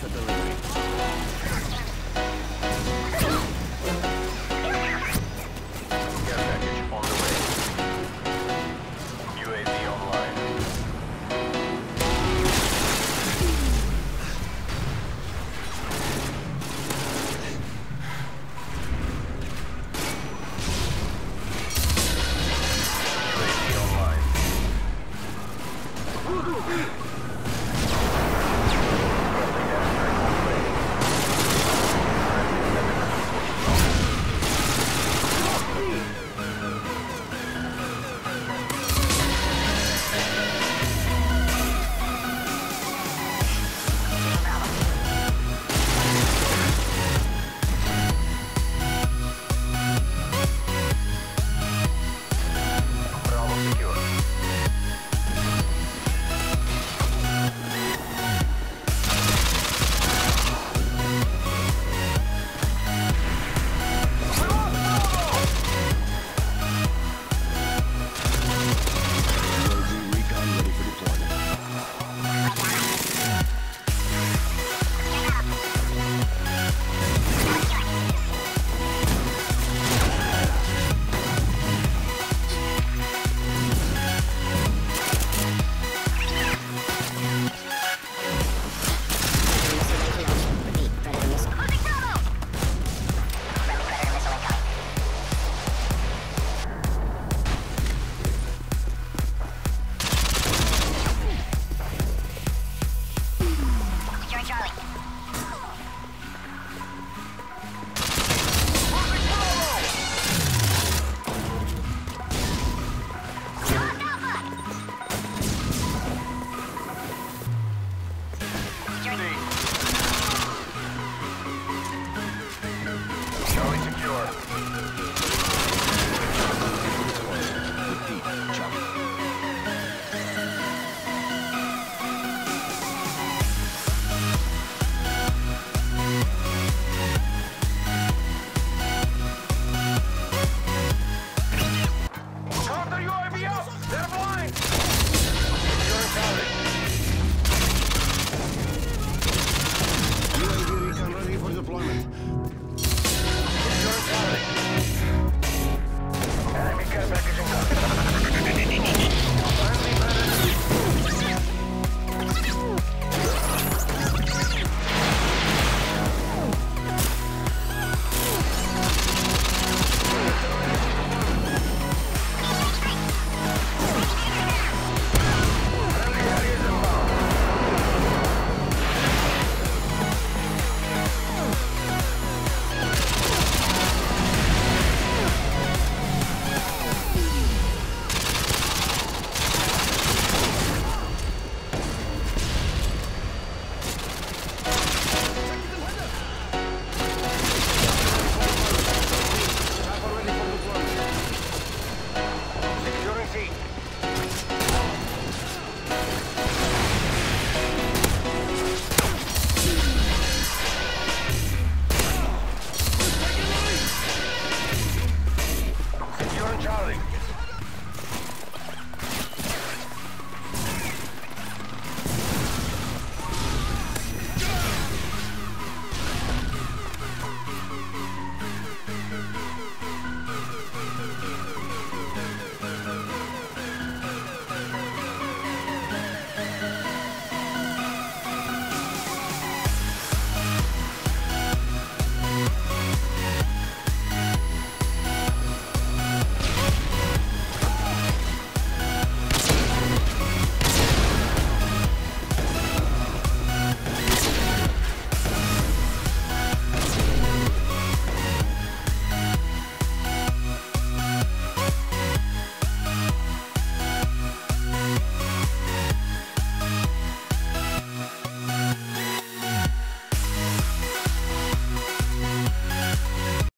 capability. proceed.